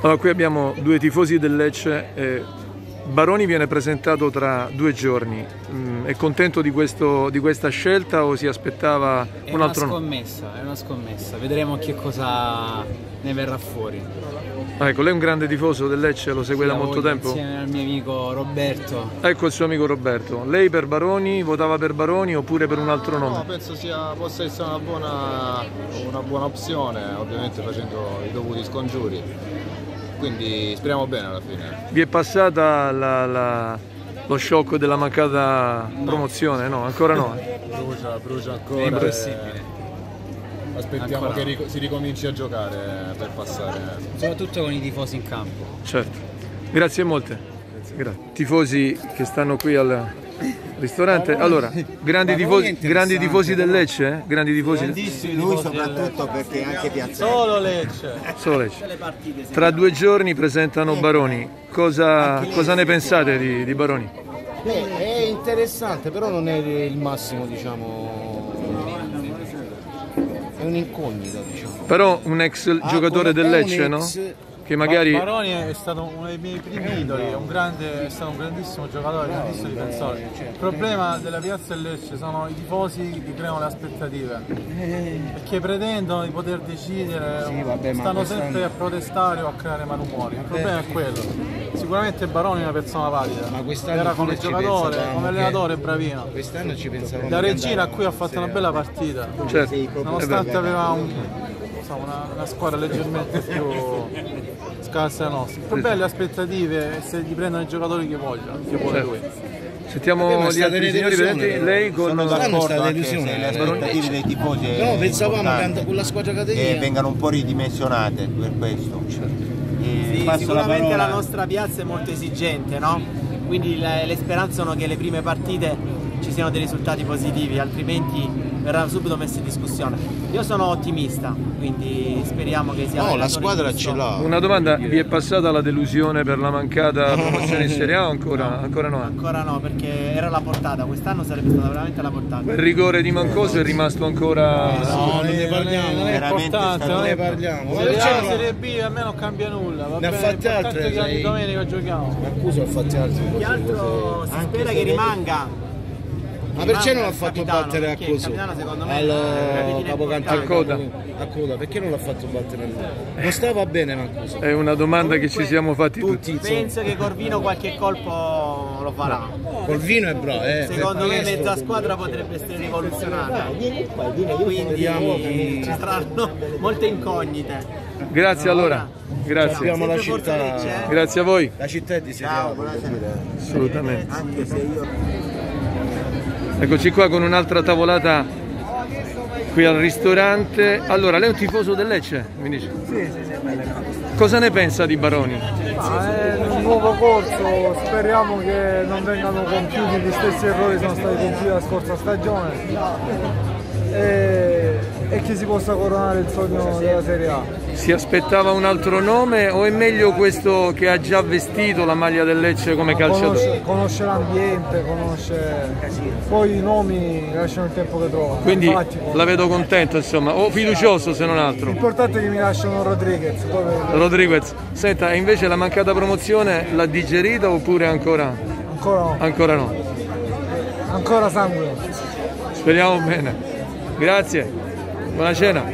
Allora, qui abbiamo due tifosi del Lecce. eh, Baroni viene presentato tra due giorni. Mm, è contento di, questo- di questa scelta o si aspettava È un altro nome? scommessa, è una scommessa. Vedremo che cosa ne verrà fuori. Ah, ecco, lei è un grande tifoso del Lecce, lo segue da La molto tempo? Insieme al mio amico Roberto. Ecco il suo amico Roberto. Lei per Baroni votava per Baroni oppure per un altro No, nome? penso sia, possa essere una buona, una buona opzione, ovviamente facendo i dovuti scongiuri. Quindi speriamo bene alla fine. Vi è passata la- la- lo shock della mancata promozione? No, ancora no. eh? Brucia, brucia ancora. È impossibile. e Aspettiamo Ancora che no. ric- si ricominci a giocare per passare. Soprattutto con i tifosi in campo. Certo. Grazie molte. Grazie. Tifosi che stanno qui al ristorante. Allora, grandi tifosi, grandi tifosi del Lecce? eh? Grandi tifosi Lui soprattutto perché è anche piazzato. Solo Lecce. solo Lecce. Tra due giorni presentano Baroni. Cosa, cosa ne pensate di, di Baroni? Beh, è interessante, però non è il massimo, diciamo. È un'incognita, diciamo. Però un ex giocatore del è un Lecce, no? Che magari Baroni è stato uno dei miei primi idoli, è, un grande, è stato un grandissimo giocatore, un grandissimo difensore. Il problema della piazza del Lecce sono i tifosi che creano le aspettative, perché pretendono di poter decidere, Sì, vabbè, stanno sempre a protestare o a creare malumori. Il problema è quello. Sicuramente Baroni è una persona valida, Ma quest'anno era come giocatore, come allenatore è bravino. Quest'anno ci pensavamo. Da di regina a cui ha fatto una bella partita. certo, Nonostante aveva un- insomma, una, una squadra leggermente più scarsa della nostra. Il problema è le aspettative se gli prendono i giocatori che vogliono, che vuole Certo. lui. sentiamo gli altri signori però. lei con d'accordo stata anche delusione, se le aspettative dei tifosi No, pensavamo che con la squadra che categoria. vengano un po' ridimensionate per questo. E Sì, la sicuramente parola- la nostra piazza è molto esigente, no? Quindi le, le speranze sono che le prime partite ci siano dei risultati positivi, altrimenti verrà subito messo in discussione. Io sono ottimista, quindi speriamo che sia No, la squadra giusto. ce l'ha. Una domanda, vi è passata la delusione per la mancata promozione in Serie A o ancora, ancora no? Ancora no, perché era la portata, quest'anno sarebbe stata veramente la portata. Il rigore di Mancoso è rimasto ancora... No, non ne parliamo. Non è importante, non ne parliamo. Serie A, Serie B a me non cambia nulla. Va Ne ha fatte altre, che domenica giochiamo. Accuso ha fatti altri. Più che altro si spera che rimanga. Ma perché non l'ha fatto capitano, battere Allo una pedina capocannoniere. A coda. A coda, perché non l'ha fatto battere lui? Non stava bene Mancuso. È una domanda che ci siamo fatti tutti. Tutti. Penso che Corvino qualche colpo lo farà. Col vino è bravo, eh. Secondo me mezza squadra potrebbe essere rivoluzionata. Quindi Vediamo ci saranno molte incognite. Grazie allora, grazie. Abbiamo la città. Eh? Grazie a voi, La città è di A, dire. assolutamente. Anche se io Eccoci qua con un'altra tavolata qui al ristorante. Allora, lei è un tifoso del Lecce, mi dice? Sì, sì, sì. Cosa ne pensa di Baroni? Ma è un nuovo corso, speriamo che non vengano compiuti gli stessi errori che sono stati compiuti la scorsa stagione e, e che si possa coronare il sogno della Serie A. Si aspettava un altro nome o è meglio questo che ha già vestito la maglia del Lecce come Conosce, calciatore? conosce l'ambiente, conosce poi i nomi lasciano il tempo che trovano. Quindi Infatti, la vedo contento, insomma, o fiducioso se non altro. L'importante è che mi lasciano Rodriguez, Rodriguez, senta, e invece la mancata promozione l'ha digerita oppure ancora, ancora no, ancora no? ancora sangue. Speriamo bene. Grazie, buona cena.